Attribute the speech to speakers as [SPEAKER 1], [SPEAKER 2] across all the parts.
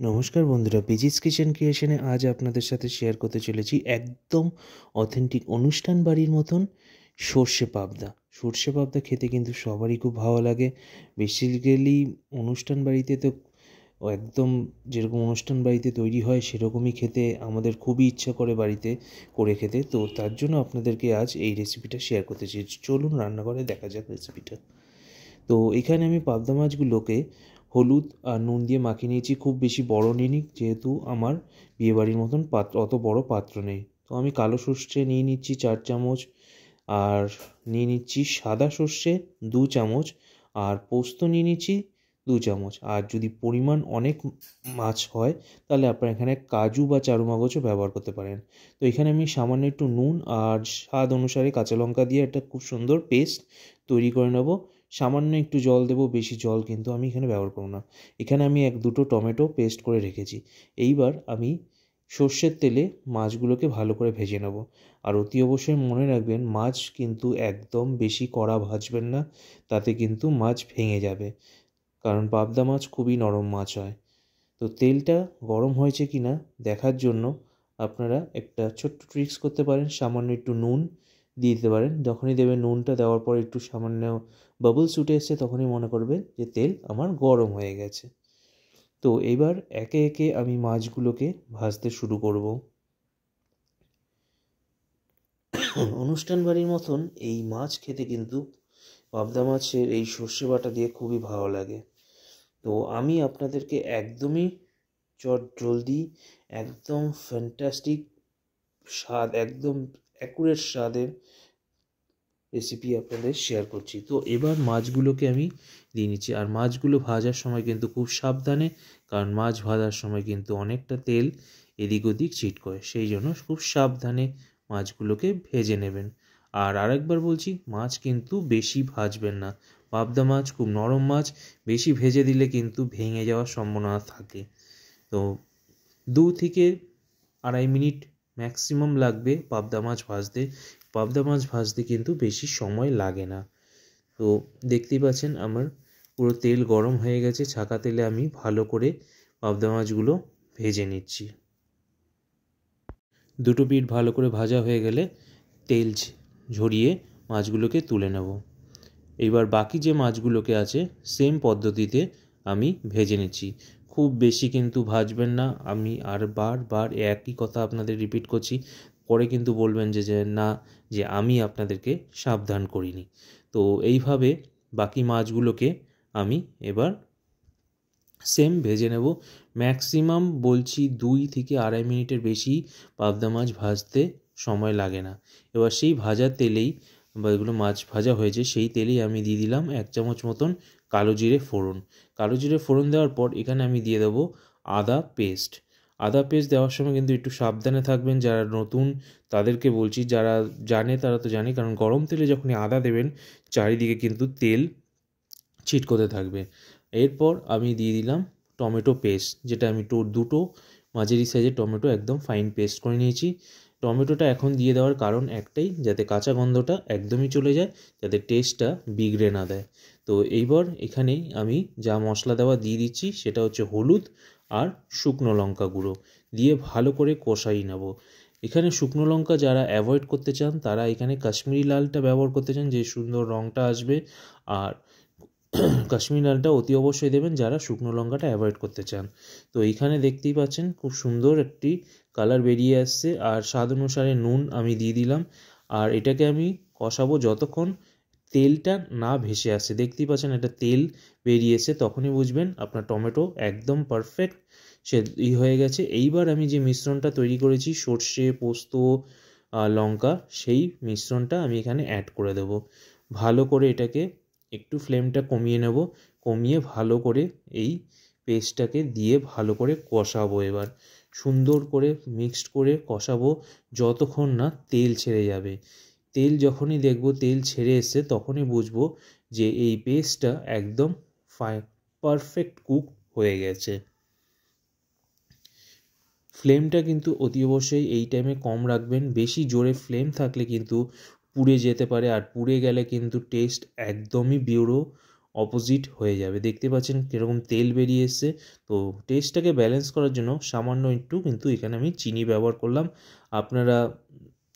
[SPEAKER 1] নমস্কার বন্ধুরা পিজিস কিচেন ক্রিয়েশনে আজ আপনাদের সাথে শেয়ার করতে চলেছি একদম অথেন্টিক অনুষ্ঠান বাড়ির মতন সর্ষে পাবদা। সর্ষে পাবদা খেতে কিন্তু সবারই খুব ভালো লাগে। বেসিক্যালি অনুষ্ঠান বাড়িতে তো একদম যেরকম অনুষ্ঠান বাড়িতে তৈরি হয়, সেরকমই খেতে আমাদের খুবই ইচ্ছা করে বাড়িতে করে খেতে। তো তার জন্য আপনাদেরকে আজ এই রেসিপিটা শেয়ার করতে চেয়েছি চলুন রান্নাঘরে দেখা যাক রেসিপিটা তো এখানে আমি পাবদা মাছগুলোকে হলুদ আর নুন দিয়ে মাখিয়ে নিয়েছি। খুব বেশি বড় নিই যেহেতু আমার বিয়েবাড়ির মতন পাত্র, অত বড় পাত্র নেই। তো আমি কালো সর্ষে নিয়ে নিচ্ছি চার চামচ আর নিয়ে নিচ্ছি সাদা সর্ষে দু চামচ আর পোস্ত নিয়ে নিচ্ছি দু চামচ। আর যদি পরিমাণ অনেক মাছ হয়, তাহলে আপনারা এখানে কাজু বা চারু মগজও ব্যবহার করতে পারেন। তো এখানে আমি সামান্য একটু নুন আর স্বাদ অনুসারে কাঁচা লঙ্কা দিয়ে একটা খুব সুন্দর পেস্ট তৈরি করে নেব। সামান্য একটু জল দেবো, বেশি জল কিন্তু আমি এখানে ব্যবহার করব না। এখানে আমি এক দুটো টমেটো পেস্ট করে রেখেছি। এইবার আমি সর্ষের তেলে মাছগুলোকে ভালো করে ভেজে নেব। আর অতি অবশ্যই মনে রাখবেন, মাছ কিন্তু একদম বেশি কড়া ভাজবেন না, তাতে কিন্তু মাছ ভেঙে যাবে। কারণ পাবদা মাছ খুবই নরম মাছ হয়। তো তেলটা গরম হয়েছে কি না দেখার জন্য আপনারা একটা ছোট্ট ট্রিক্স করতে পারেন। সামান্য একটু নুন দিয়ে দিতে পারেন। যখনই দেবেন নুনটা দেওয়ার পর একটু সামান্য বাবলস উঠে এসছে, তখনই মনে করবেন যে তেল আমার গরম হয়ে গেছে। তো এবার একে একে আমি মাছগুলোকে ভাজতে শুরু করব। অনুষ্ঠান বাড়ির মতন এই মাছ খেতে কিন্তু পাবদা মাছের এই সর্ষে বাটা দিয়ে খুবই ভালো লাগে। তো আমি আপনাদেরকে একদমই চট জলদি একদম ফ্যান্টাস্টিক স্বাদ, একদম অ্যাকুরেট স্বাদের রেসিপি আপনাদের শেয়ার করছি। তো এবার মাছগুলোকে আমি দিয়ে নিচ্ছি। আর মাছগুলো ভাজার সময় কিন্তু খুব সাবধানে, কারণ মাছ ভাজার সময় কিন্তু অনেকটা তেল এদিক ওদিক ছিট করে। সেই জন্য খুব সাবধানে মাছগুলোকে ভেজে নেবেন। আর আরেকবার বলছি, মাছ কিন্তু বেশি ভাজবেন না। পাবদা মাছ খুব নরম মাছ, বেশি ভেজে দিলে কিন্তু ভেঙে যাওয়ার সম্ভাবনা থাকে। তো দু থেকে আড়াই মিনিট ম্যাক্সিমাম লাগবে পাবদা মাছ ভাজতে। পাবদা মাছ ভাজতে কিন্তু বেশি সময় লাগে না। তো দেখতেই পাচ্ছেন আমার পুরো তেল গরম হয়ে গেছে। ছাকা তেলে আমি ভালো করে পাবদা মাছগুলো ভেজে নিচ্ছি। দুটো পিঠ ভালো করে ভাজা হয়ে গেলে তেল ঝরিয়ে মাছগুলোকে তুলে নেব। এবার বাকি যে মাছগুলোকে আছে সেম পদ্ধতিতে আমি ভেজে নিচ্ছি। খুব বেশি কিন্তু ভাজবেন না। আমি আর বারবার একই কথা আপনাদের রিপিট করছি। পরে কিন্তু বলবেন যে যে, না, যে, আমি আপনাদেরকে সাবধান করিনি। তো এইভাবে বাকি মাছগুলোকে আমি এবার সেম ভেজে নেব। ম্যাক্সিমাম বলছি দুই থেকে আড়াই মিনিটের বেশি পাবদা মাছ ভাজতে সময় লাগে না। এবার সেই ভাজার তেলেই বা এগুলো মাছ ভাজা হয়েছে, সেই তেলেই আমি দিয়ে দিলাম এক চামচ মতন কালো জিরে ফোড়ন। কালো জিরে ফোড়ন দেওয়ার পর এখানে আমি দিয়ে দেবো আদা পেস্ট। আদা পেস্ট দেওয়ার সময় কিন্তু একটু সাবধানে থাকবেন, যারা নতুন তাদেরকে বলছি, যারা জানে তারা তো জানে, কারণ গরম তেলে যখনই আদা দেবেন, চারিদিকে কিন্তু তেল ছিটকোতে থাকবে। এরপর আমি দিয়ে দিলাম টমেটো পেস্ট, যেটা আমি দুটো মাঝারি সাইজের টমেটো একদম ফাইন পেস্ট করে নিয়েছি। টমেটোটা এখন দিয়ে দেওয়ার কারণ একটাই, যাতে কাঁচা গন্ধটা একদমই চলে যায়, যাতে টেস্টটা বিগড়ে না দেয়। তো এইবার এখানেই আমি যা মশলা দেওয়া দিয়ে দিচ্ছি, সেটা হচ্ছে হলুদ আর শুকনো লঙ্কা গুঁড়ো। দিয়ে ভালো করে কষাই নেব। এখানে শুকনো লঙ্কা যারা অ্যাভয়েড করতে চান, তারা এখানে কাশ্মীরি লালটা ব্যবহার করতে চান, যে সুন্দর রঙটা আসবে। আর কাশ্মীরি লালটা অতি অবশ্যই দেবেন যারা শুকনো লঙ্কাটা অ্যাভয়েড করতে চান। তো এইখানে দেখতেই পাচ্ছেন, খুব সুন্দর একটি কালার বেরিয়ে আসছে। আর স্বাদ অনুসারে নুন আমি দিয়ে দিলাম। আর এটাকে আমি কষাবো যতক্ষণ তেলটা না ভেসে আসে দেখতেই পাচ্ছেন একটা তেল বেরিয়েছে তখনই বুঝবেন আপনার টমেটো একদম পারফেক্ট সে ই হয়ে গেছে। এইবার আমি যে মিশ্রণটা তৈরি করেছি, সর্ষে, পোস্ত লঙ্কা, সেই মিশ্রণটা আমি এখানে অ্যাড করে দেব। ভালো করে এটাকে একটু ফ্লেমটা কমিয়ে নেব। কমিয়ে ভালো করে এই পেস্টটাকে দিয়ে ভালো করে কষাবো এবার। সুন্দর করে মিক্সড করে কষাবো যতক্ষণ না তেল ছেড়ে যাবে। তেল যখনই দেখব তেল ছেড়ে এসছে তখনই বুঝব যে এই পেস্টটা একদম পারফেক্ট কুক হয়ে গেছে। ফ্লেমটা কিন্তু অতি অবশ্যই এই টাইমে কম রাখবেন। বেশি জোরে ফ্লেম থাকলে কিন্তু পুড়ে যেতে পারে আর পুড়ে গেলে কিন্তু টেস্ট একদমই বিউরো অপোজিট হয়ে যাবে। দেখতে পাচ্ছেন কীরকম তেল বেরিয়ে এসছে। তো টেস্টটাকে ব্যালেন্স করার জন্য সামান্য একটু কিন্তু এখানে আমি চিনি ব্যবহার করলাম। আপনারা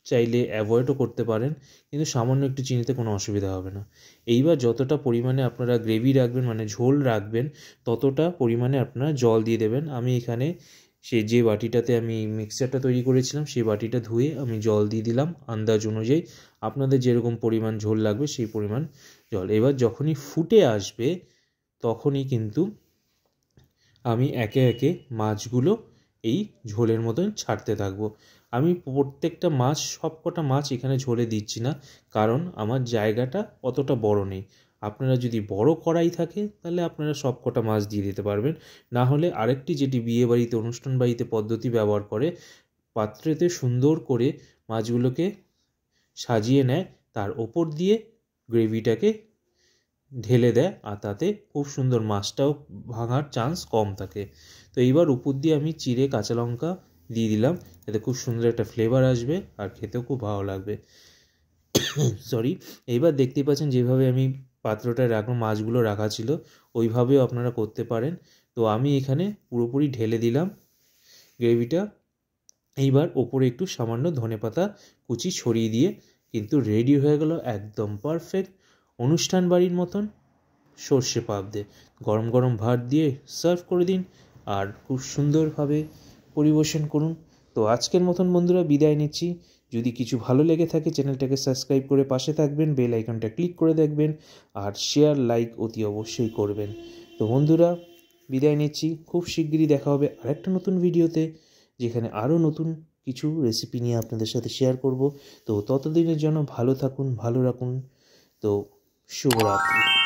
[SPEAKER 1] চাইলে অ্যাভয়েডও করতে পারেন, কিন্তু সামান্য একটু চিনিতে কোনো অসুবিধা হবে না। এইবার যতটা পরিমাণে আপনারা গ্রেভি রাখবেন মানে ঝোল রাখবেন, ততটা পরিমাণে আপনারা জল দিয়ে দেবেন। আমি এখানে সে যে বাটিটাতে আমি মিক্সচারটা তৈরি করেছিলাম, সেই বাটিটা ধুয়ে আমি জল দিয়ে দিলাম আন্দাজ অনুযায়ী। আপনাদের যেরকম পরিমাণ ঝোল লাগবে, সেই পরিমাণ জল। এবার যখনই ফুটে আসবে, তখনই কিন্তু আমি একে একে মাছগুলো এই ঝোলের মতন ছাড়তে থাকব। আমি প্রত্যেকটা মাছ সব কটা মাছ এখানে ঝোলে দিচ্ছি না, কারণ আমার জায়গাটা অতটা বড় নেই। আপনারা যদি বড় কড়াই থাকে, তাহলে আপনারা সব কটা মাছ দিয়ে দিতে পারবেন। না হলে আরেকটি যেটি বিয়ে বাড়িতে, অনুষ্ঠান বাড়িতে পদ্ধতি ব্যবহার করে, পাত্রেতে সুন্দর করে মাছগুলোকে সাজিয়ে নেয়, তার ওপর দিয়ে গ্রেভিটাকে ঢেলে দেয়, আর তাতে খুব সুন্দর মাছটাও ভাঙার চান্স কম থাকে। তো এইবার উপর দিয়ে আমি চিড়ে কাঁচা লঙ্কা দিয়ে দিলাম, এতে খুব সুন্দর একটা ফ্লেভার আসবে, আর খেতেও খুব ভালো লাগবে। সরি এইবার দেখতেই পাচ্ছেন যেভাবে আমি পাত্রটায় রাখা মাছগুলো রাখা ছিল, ওইভাবেও আপনারা করতে পারেন। তো আমি এখানে পুরোপুরি ঢেলে দিলাম গ্রেভিটা। এইবার ওপরে একটু সামান্য ধনে পাতা কুচি ছড়িয়ে দিয়ে কিন্তু রেডি হয়ে গেল একদম পারফেক্ট অনুষ্ঠান বাড়ির মতন সর্ষে পাবদে গরম গরম ভাত দিয়ে সার্ভ করে দিন আর খুব সুন্দরভাবে পরিবেশন করুন। তো আজকের মতন বন্ধুরা বিদায় নিচ্ছি। যদি কিছু ভালো লেগে থাকে, চ্যানেলটাকে সাবস্ক্রাইব করে পাশে থাকবেন, বেল আইকনটা ক্লিক করে দেখবেন, আর শেয়ার, লাইক অতি অবশ্যই করবেন। তো বন্ধুরা, বিদায় নিচ্ছি। খুব শিগগিরই দেখা হবে আরেকটা নতুন ভিডিওতে, যেখানে আরও নতুন কিছু রেসিপি নিয়ে আপনাদের সাথে শেয়ার করব। তো ততদিনের জন্য ভালো থাকুন, ভালো রাখুন। তো শুভরাত্রি।